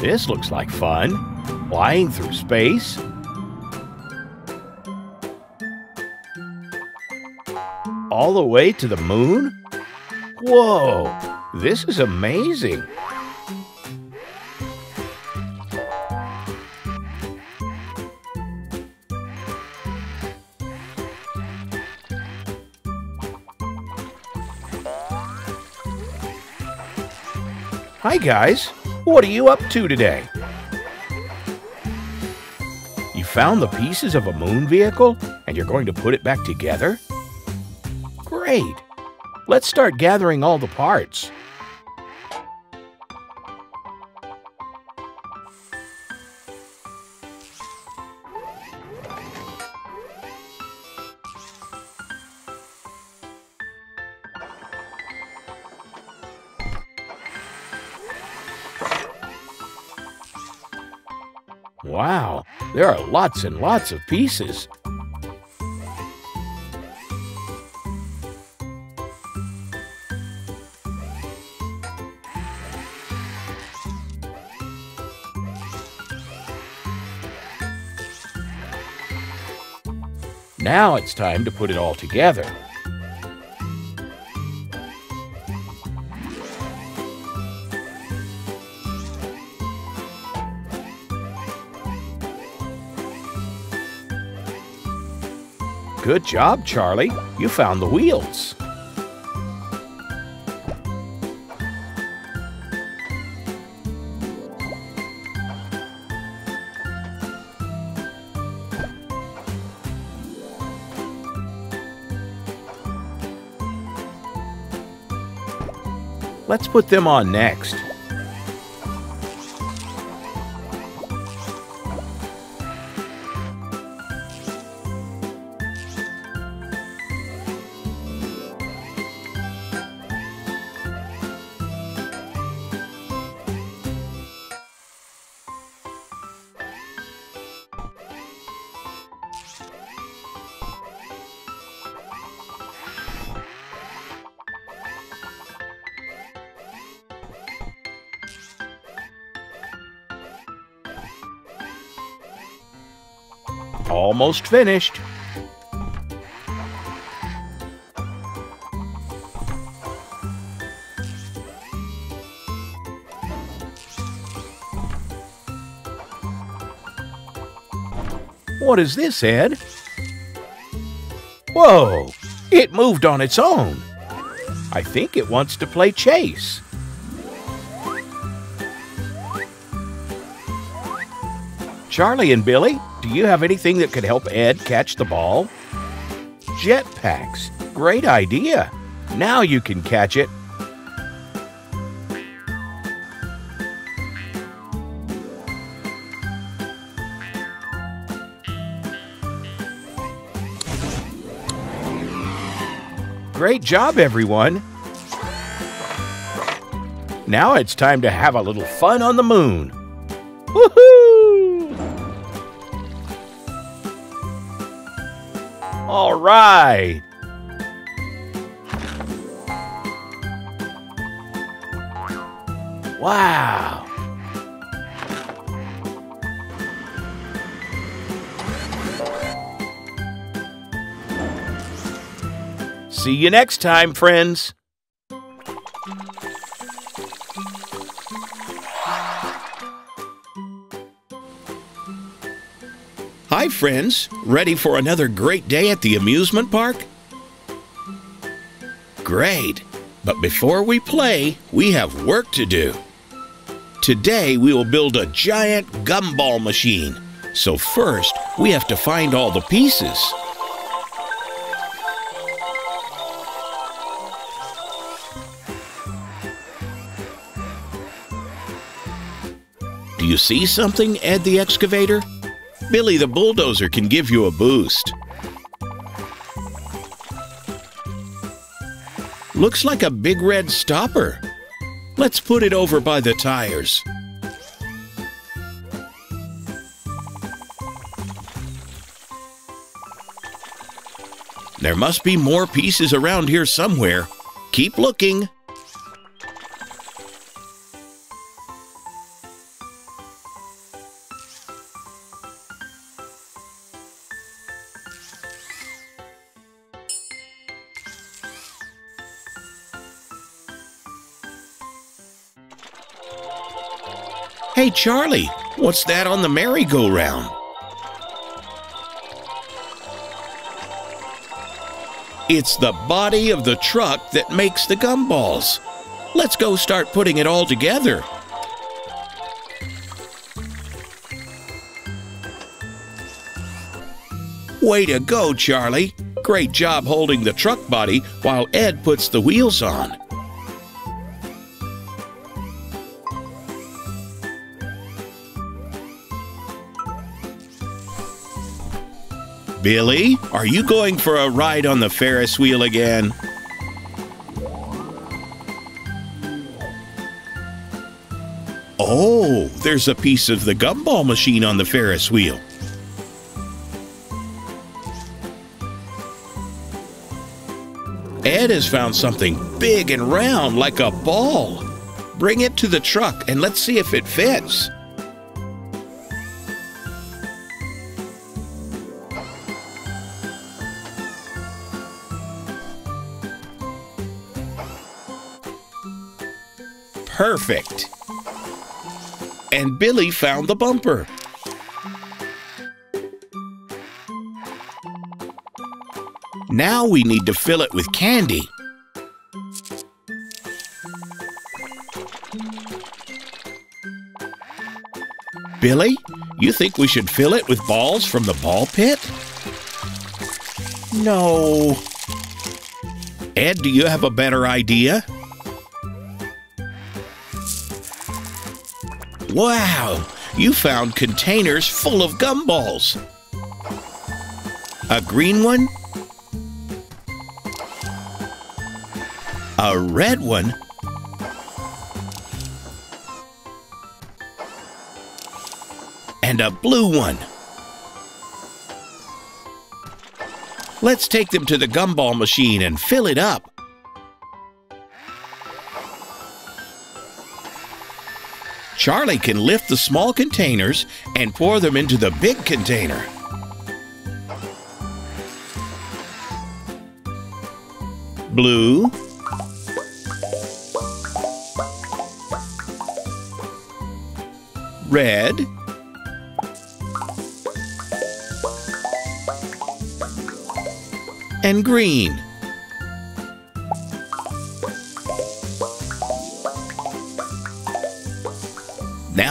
This looks like fun. Flying through space. All the way to the moon? Whoa! This is amazing! Hi, guys. What are you up to today? You found the pieces of a moon vehicle and you're going to put it back together? Great. Let's start gathering all the parts. Wow, there are lots and lots of pieces. Now it's time to put it all together. Good job, Charlie. You found the wheels. Let's put them on next. Almost finished. What is this, Ed? Whoa! It moved on its own. I think it wants to play chase. Charlie and Billy, do you have anything that could help Ed catch the ball? Jetpacks. Great idea. Now you can catch it. Great job, everyone. Now it's time to have a little fun on the moon. Woohoo! All right. Wow. See you next time, friends. Hi, friends. Ready for another great day at the amusement park? Great. But before we play, we have work to do. Today, we will build a giant gumball machine. So first, we have to find all the pieces. Do you see something, Ed the excavator? Billy the bulldozer can give you a boost. Looks like a big red stopper. Let's put it over by the tires. There must be more pieces around here somewhere. Keep looking. Hey, Charlie, what's that on the merry-go-round? It's the body of the truck that makes the gumballs. Let's go start putting it all together. Way to go, Charlie. Great job holding the truck body while Ed puts the wheels on. Billy, are you going for a ride on the Ferris wheel again? Oh, there's a piece of the gumball machine on the Ferris wheel. Ed has found something big and round like a ball. Bring it to the truck and let's see if it fits. Perfect. And Billy found the bumper. Now we need to fill it with candy. Billy, you think we should fill it with balls from the ball pit? No. Ed, do you have a better idea? Wow, you found containers full of gumballs. A green one? A red one? And a blue one. Let's take them to the gumball machine and fill it up. Charlie can lift the small containers and pour them into the big container. Blue. Red. And green.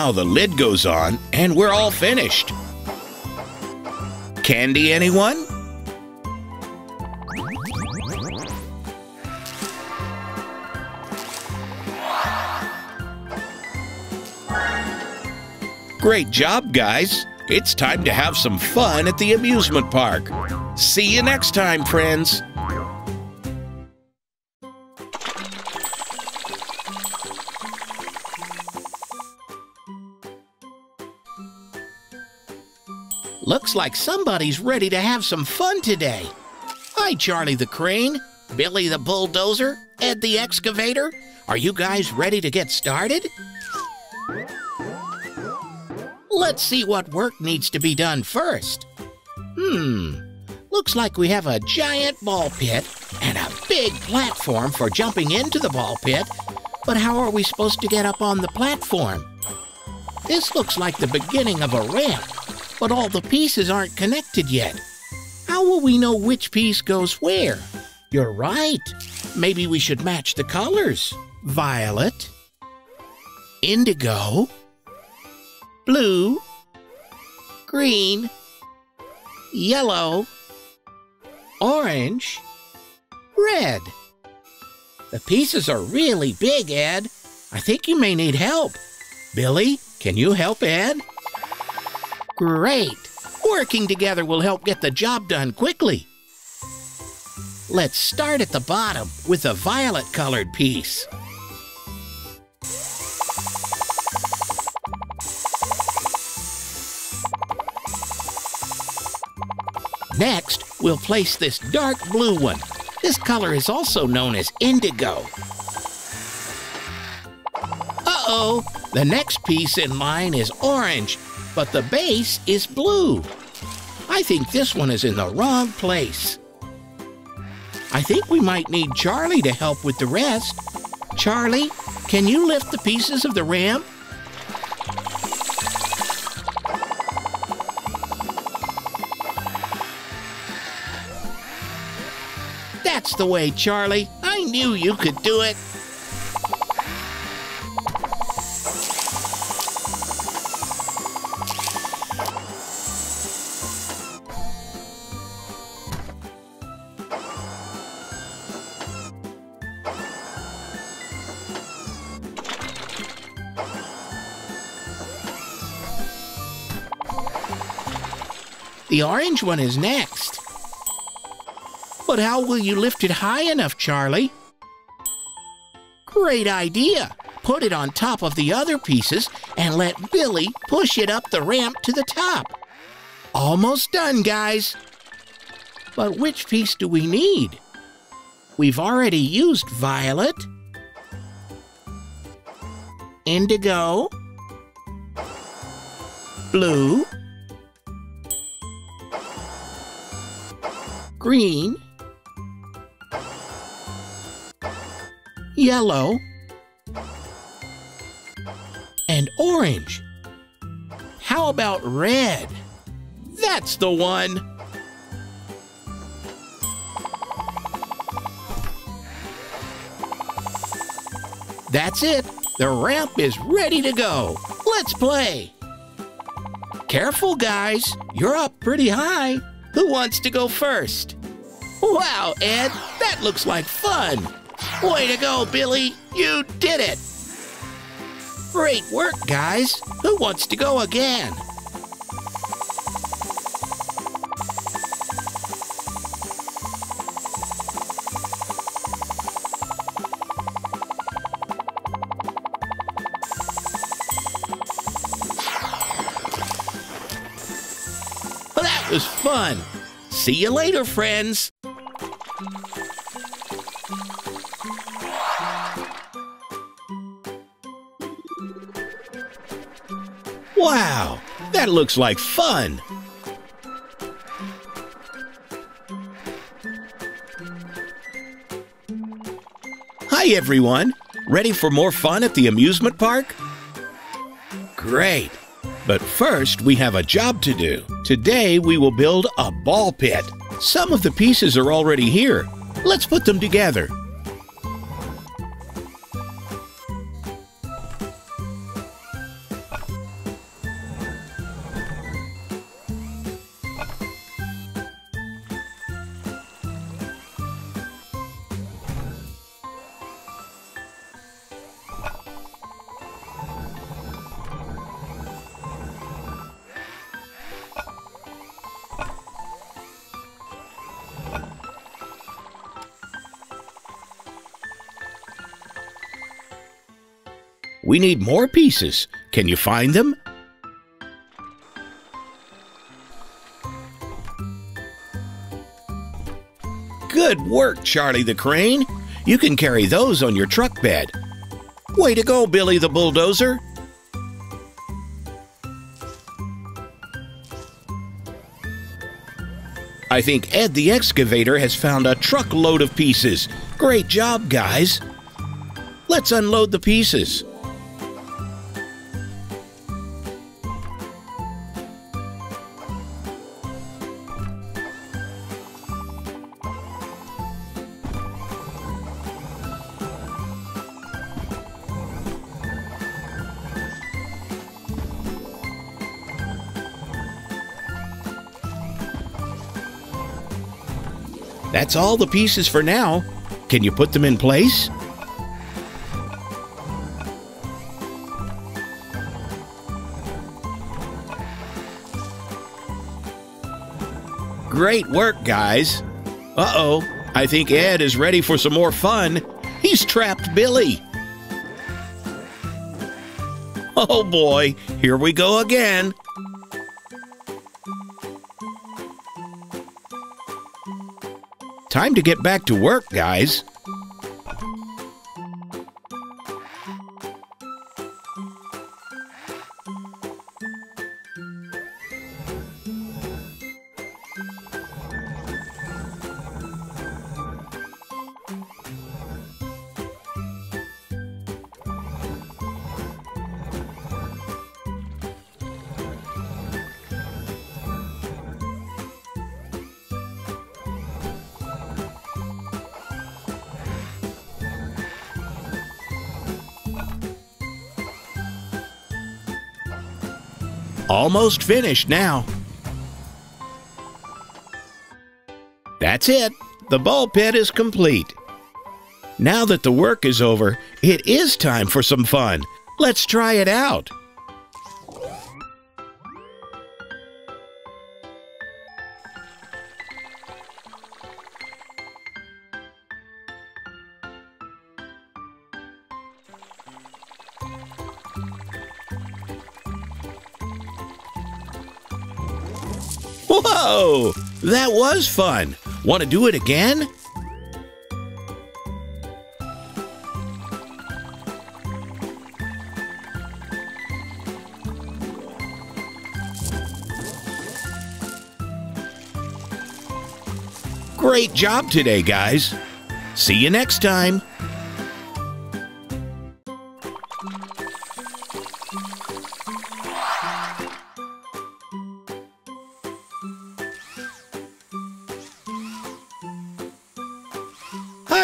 Now the lid goes on and we're all finished. Candy, anyone? Great job, guys. It's time to have some fun at the amusement park. See you next time, friends. Like somebody's ready to have some fun today. Hi, Charlie the Crane, Billy the Bulldozer, Ed the Excavator. Are you guys ready to get started? Let's see what work needs to be done first. Hmm, looks like we have a giant ball pit and a big platform for jumping into the ball pit, but how are we supposed to get up on the platform? This looks like the beginning of a ramp but all the pieces aren't connected yet. How will we know which piece goes where? You're right. Maybe we should match the colors. Violet, indigo, blue, green, yellow, orange, red. The pieces are really big, Ed. I think you may need help. Billy, can you help Ed? Great! Working together will help get the job done quickly. Let's start at the bottom with a violet colored piece. Next, we'll place this dark blue one. This color is also known as indigo. Uh-oh, the next piece in line is orange, but the base is blue. I think this one is in the wrong place. I think we might need Charlie to help with the rest. Charlie, can you lift the pieces of the ramp? That's the way, Charlie. I knew you could do it. The orange one is next. But how will you lift it high enough, Charlie? Great idea. Put it on top of the other pieces and let Billy push it up the ramp to the top. Almost done, guys. But which piece do we need? We've already used violet, indigo, blue, green, yellow, and orange. How about red? That's the one! That's it. The ramp is ready to go. Let's play. Careful, guys. You're up pretty high. Who wants to go first? Wow, Ed, that looks like fun. Way to go, Billy. You did it. Great work, guys. Who wants to go again? Fun. See you later, friends. Wow, that looks like fun. Hi, everyone. Ready for more fun at the amusement park? Great. But first, we have a job to do. Today, we will build a ball pit. Some of the pieces are already here. Let's put them together. We need more pieces. Can you find them? Good work, Charlie the Crane. You can carry those on your truck bed. Way to go, Billy the Bulldozer. I think Ed the Excavator has found a truckload of pieces. Great job, guys. Let's unload the pieces. That's all the pieces for now. Can you put them in place? Great work, guys. Uh oh, I think Ed is ready for some more fun. He's trapped Billy. Oh boy, here we go again. Time to get back to work, guys. Almost finished now. That's it. The ball pit is complete. Now that the work is over, it is time for some fun. Let's try it out. That was fun. Want to do it again? Great job today, guys. See you next time.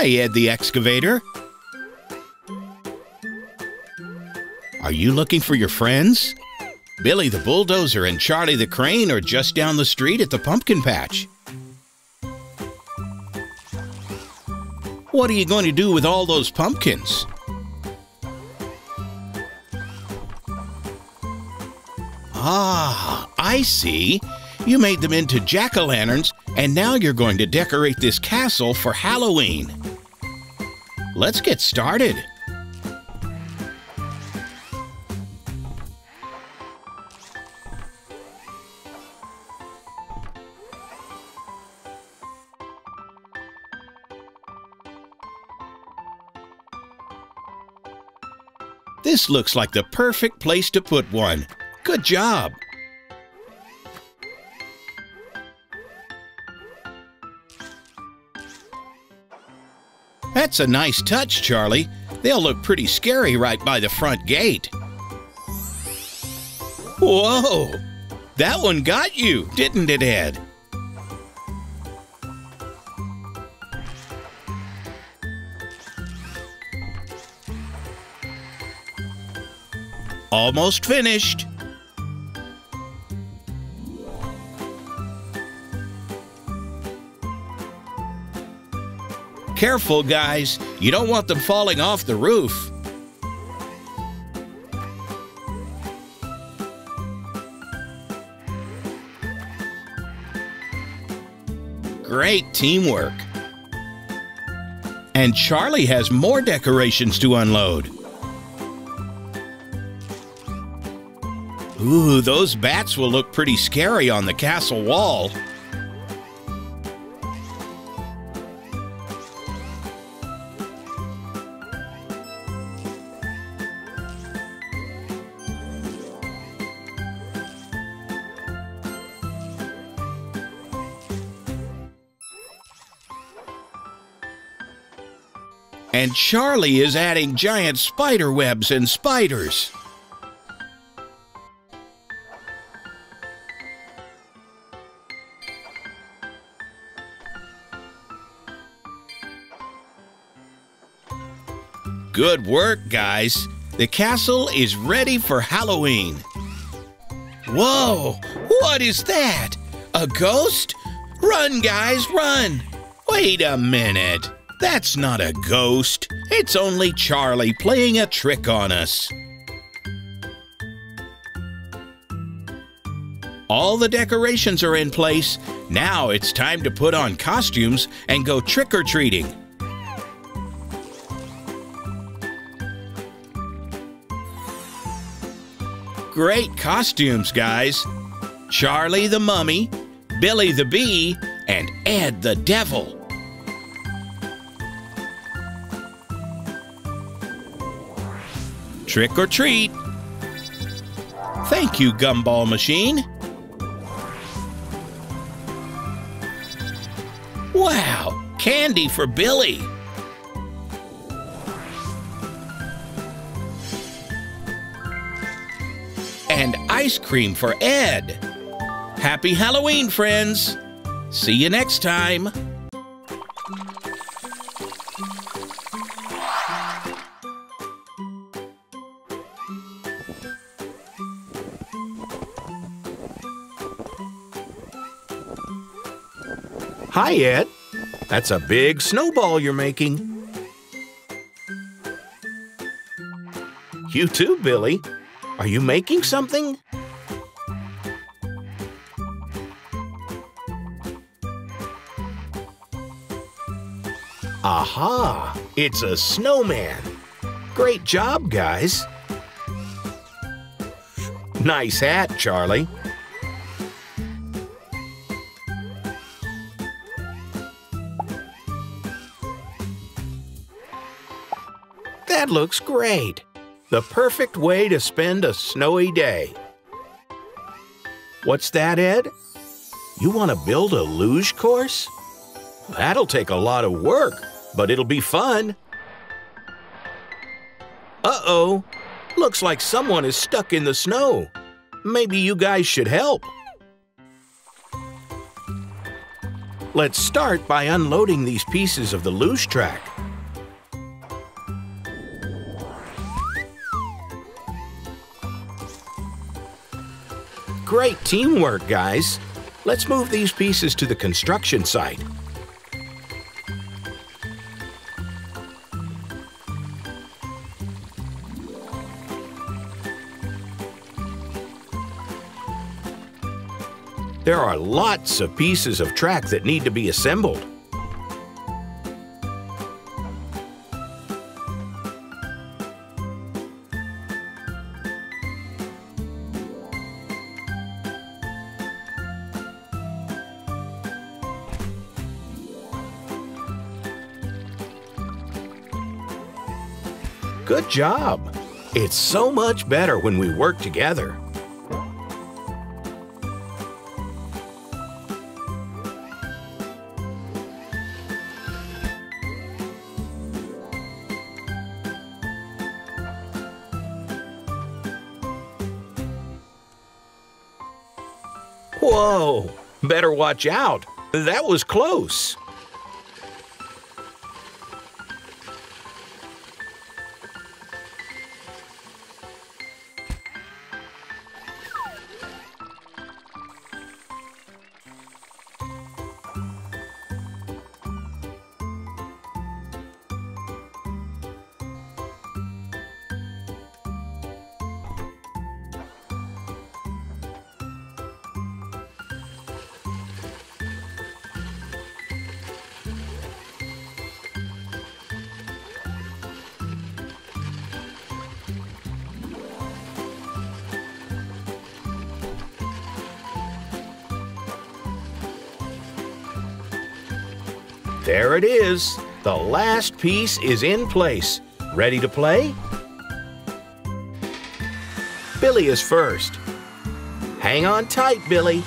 Hi, Ed the Excavator. Are you looking for your friends? Billy the Bulldozer and Charlie the Crane are just down the street at the pumpkin patch. What are you going to do with all those pumpkins? Ah, I see. You made them into jack-o'-lanterns, and now you're going to decorate this castle for Halloween. Let's get started. This looks like the perfect place to put one. Good job! That's a nice touch, Charlie. They'll look pretty scary right by the front gate. Whoa! That one got you, didn't it, Ed? Almost finished. Careful, guys. You don't want them falling off the roof. Great teamwork. And Charlie has more decorations to unload. Ooh, those bats will look pretty scary on the castle wall. And Charlie is adding giant spider webs and spiders. Good work, guys. The castle is ready for Halloween. Whoa! What is that? A ghost? Run, guys, run! Wait a minute. That's not a ghost. It's only Charlie playing a trick on us. All the decorations are in place. Now it's time to put on costumes and go trick-or-treating. Great costumes, guys. Charlie the Mummy, Billy the Bee, and Ed the Devil. Trick or treat. Thank you, Gumball Machine. Wow, candy for Billy. And ice cream for Ed. Happy Halloween, friends. See you next time. Hi, Ed. That's a big snowball you're making. You too, Billy. Are you making something? Aha! It's a snowman. Great job, guys. Nice hat, Charlie. That looks great. The perfect way to spend a snowy day. What's that, Ed? You want to build a luge course? That'll take a lot of work, but it'll be fun. Uh-oh. Looks like someone is stuck in the snow. Maybe you guys should help. Let's start by unloading these pieces of the luge track. Great teamwork, guys. Let's move these pieces to the construction site. There are lots of pieces of track that need to be assembled. Job! It's so much better when we work together. Whoa! Better watch out. That was close. There it is. The last piece is in place. Ready to play? Billy is first. Hang on tight, Billy.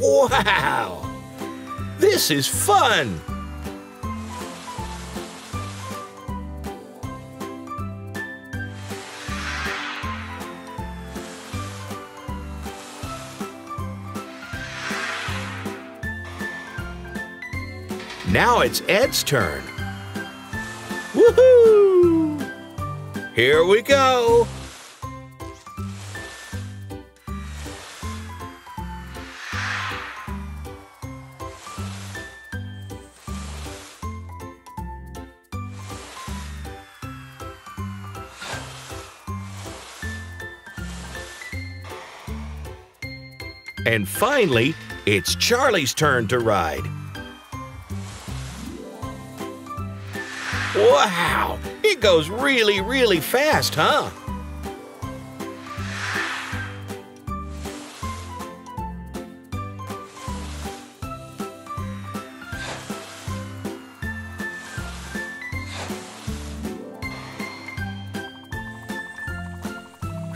Wow! This is fun! Now it's Ed's turn. Woohoo! Here we go! And finally, it's Charlie's turn to ride. Wow, it goes really, really fast, huh?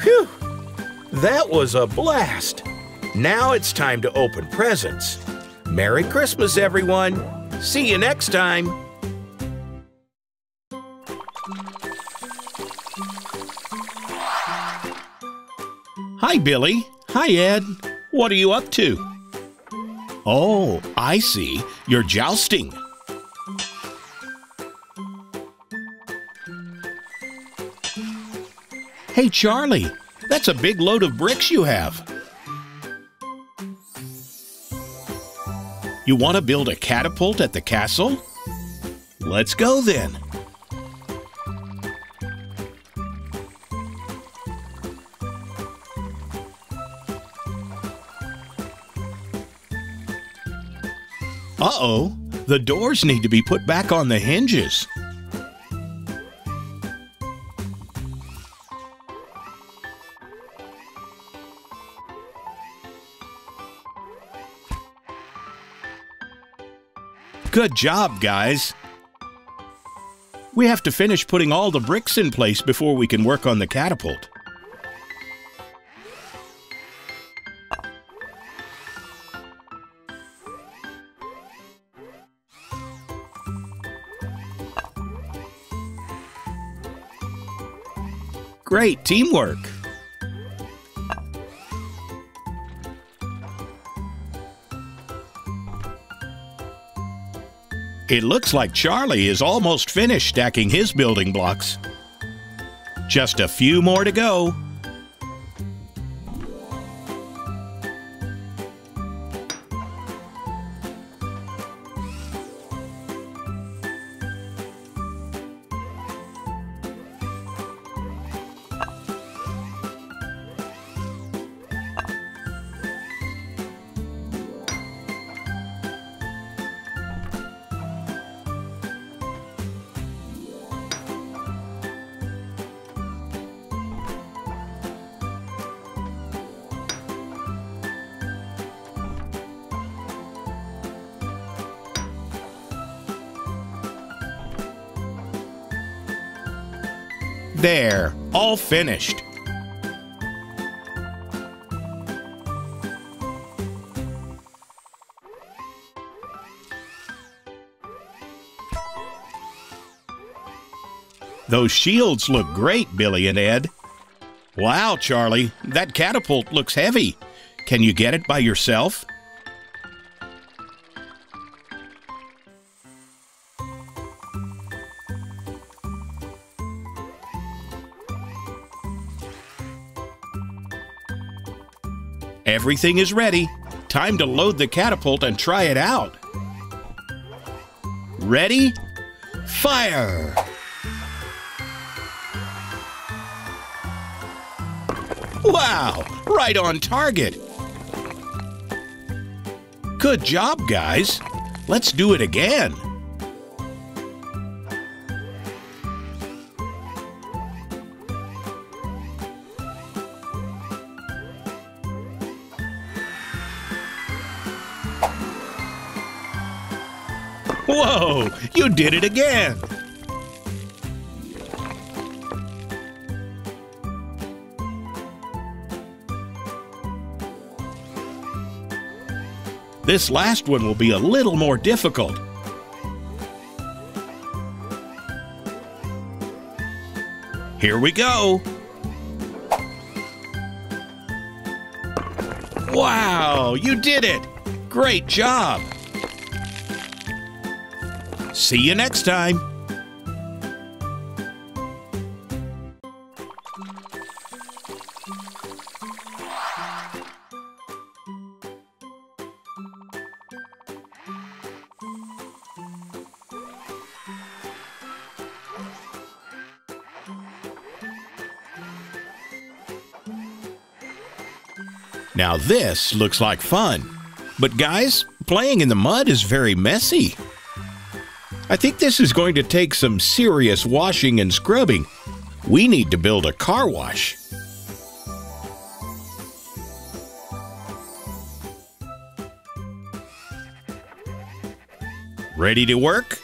Phew! That was a blast! Now it's time to open presents. Merry Christmas, everyone! See you next time! Hi, Billy. Hi, Ed. What are you up to? Oh, I see. You're jousting. Hey, Charlie, that's a big load of bricks you have. You want to build a catapult at the castle? Let's go then. Uh-oh, the doors need to be put back on the hinges. Good job, guys. We have to finish putting all the bricks in place before we can work on the catapult. Great teamwork. It looks like Charlie is almost finished stacking his building blocks. Just a few more to go. There, all finished. Those shields look great, Billy and Ed. Wow, Charlie, that catapult looks heavy. Can you get it by yourself? Everything is ready. Time to load the catapult and try it out. Ready? Fire! Wow, right on target. Good job, guys. Let's do it again. You did it again. This last one will be a little more difficult. Here we go. Wow, you did it! Great job! See you next time. Now this looks like fun. But guys, playing in the mud is very messy. I think this is going to take some serious washing and scrubbing. We need to build a car wash. Ready to work?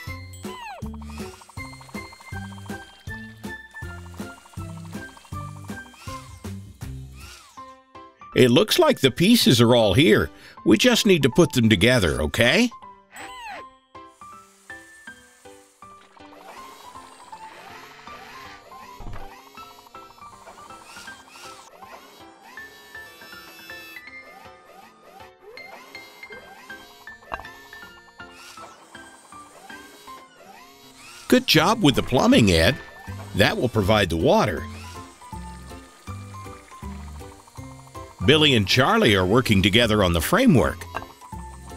It looks like the pieces are all here. We just need to put them together, okay? Good job with the plumbing, Ed. That will provide the water. Billy and Charlie are working together on the framework.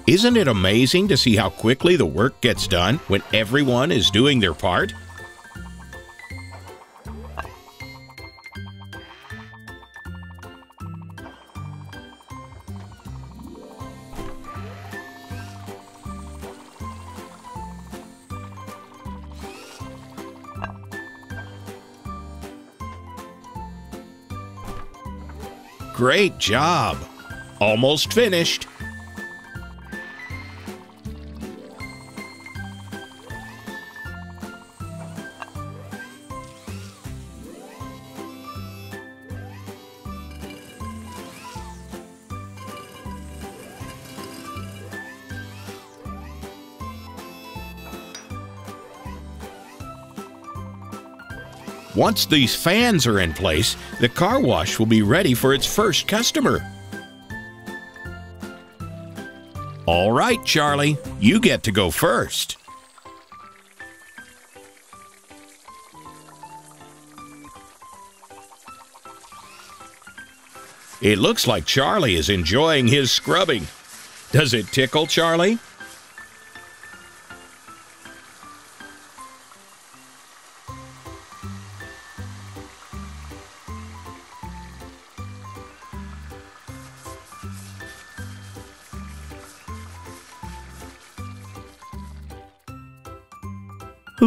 Isn't it amazing to see how quickly the work gets done when everyone is doing their part? Great job! Almost finished. Once these fans are in place, the car wash will be ready for its first customer. All right, Charlie, you get to go first. It looks like Charlie is enjoying his scrubbing. Does it tickle, Charlie?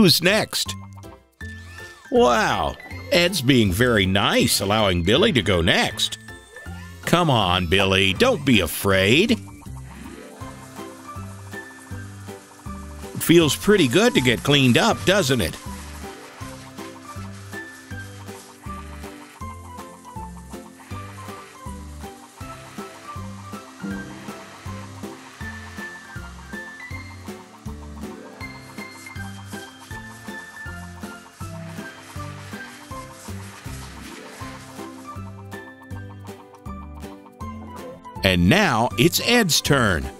Who's next? Wow, Ed's being very nice, allowing Billy to go next. Come on, Billy, don't be afraid. Feels pretty good to get cleaned up, doesn't it? It's Ed's turn.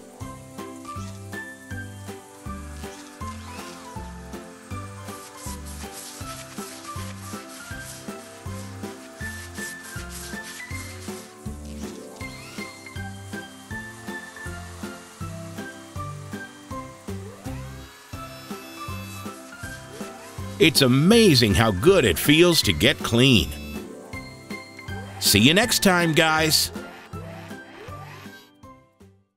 It's amazing how good it feels to get clean. See you next time, guys.